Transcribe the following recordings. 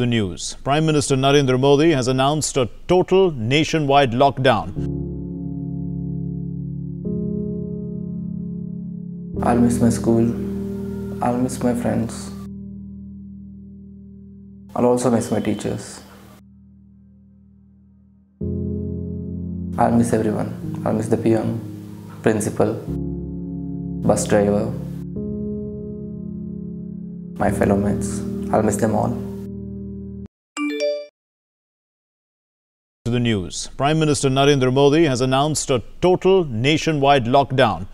the news. Prime Minister Narendra Modi has announced a total nationwide lockdown. I'll miss my school. I'll miss my friends. I'll also miss my teachers. I'll miss everyone. I'll miss the PM, principal, bus driver, my fellow mates. I'll miss them all. The news. Prime Minister Narendra Modi has announced a total nationwide lockdown.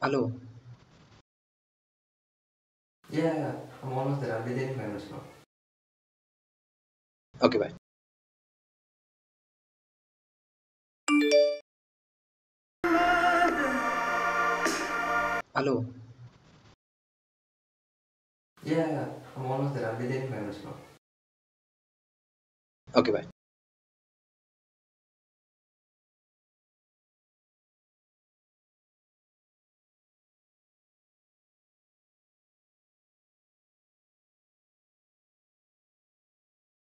Hello. Yeah, yeah, I'm almost there. I'll be there in five minutes now. Okay, bye. Hello. Yeah, yeah, I'm almost there. I'll be there in five minutes now. Okay, bye.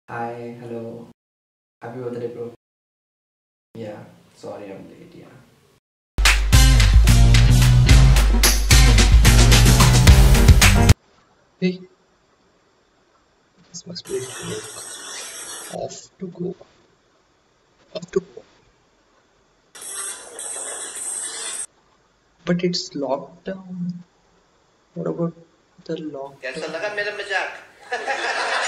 Hi, hello. Happy birthday, bro. Yeah, sorry I'm late, yeah. Hey, this must be off to go. Off to go. But it's locked down. What about the lock? कैसा लगा मेरा मजाक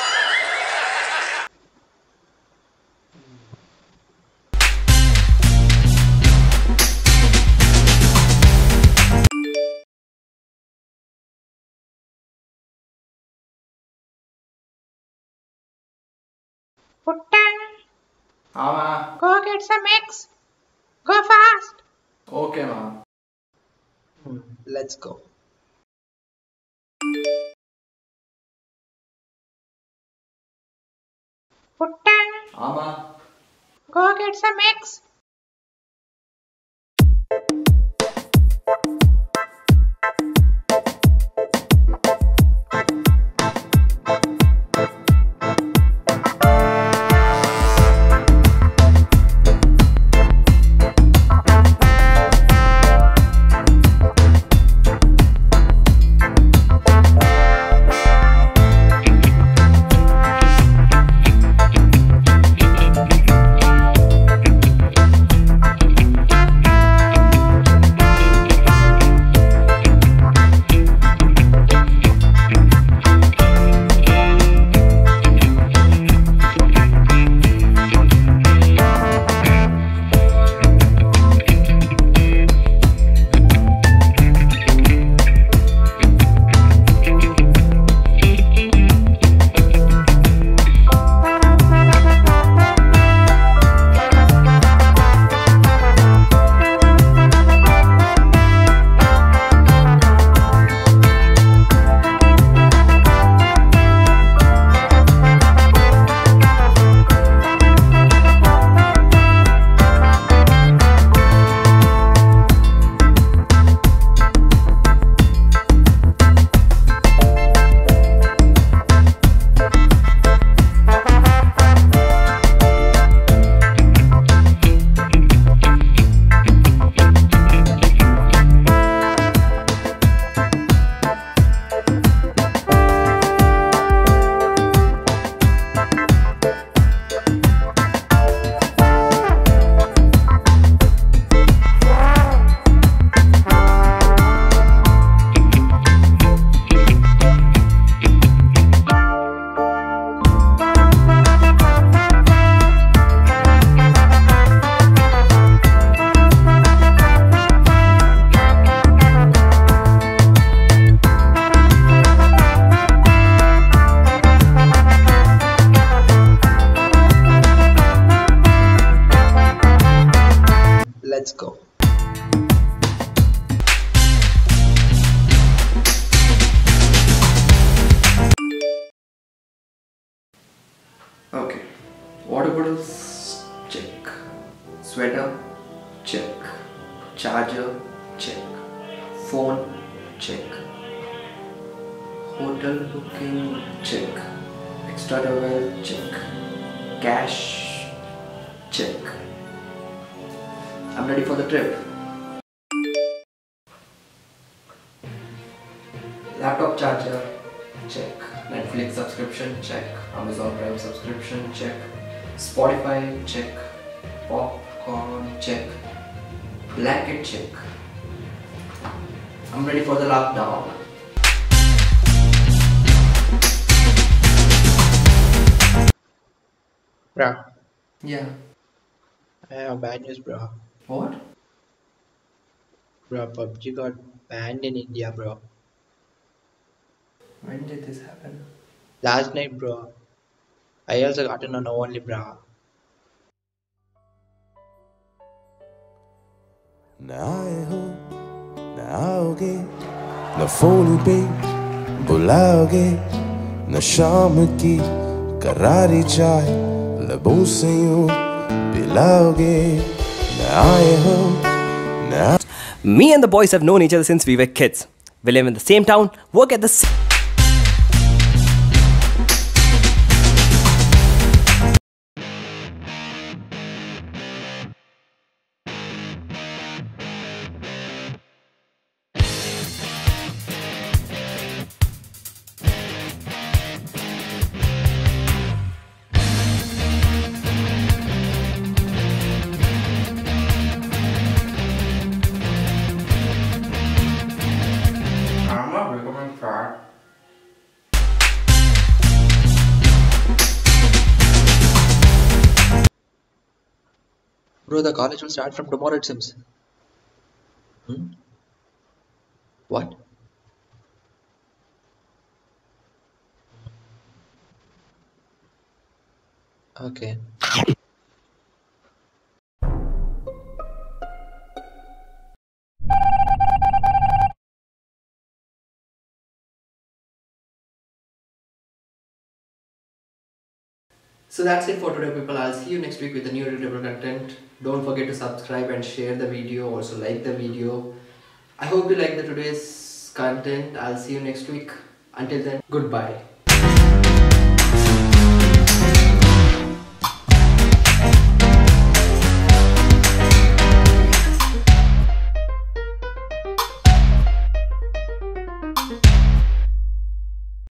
Puttan, Ah, go get some eggs. Go fast. Okay, ma. Let's go. Puttan, Ah, ma. go get some eggs. Let's go. Okay. Water bottles, check. Sweater, check. Charger, check. Phone, check. Hotel booking, check. Extra towel, check. Cash, check. I'm ready for the trip. Laptop charger, check. Netflix subscription, check. Amazon Prime subscription, check. Spotify, check. Popcorn, check. Blanket, check. I'm ready for the lockdown. Bro, Yeah. I have bad news, bro. What? Bro, PUBG got banned in India, bro. When did this happen? Last night, bro. I also got to know only, bro. न आए हो न आओगे न phone पे बुलाओगे न शाम की करारी चाय लबों से यूँ पिलाओगे न आए हो न आ- Me and the boys have known each other since we were kids. We live in the same town, work at the same Bro, the college will start from tomorrow, it seems. Hmm? What? Okay. So that's it for today, people. I'll see you next week with the new relatable content. Don't forget to subscribe and share the video. Also like the video. I hope you like the today's content. I'll see you next week. Until then, goodbye.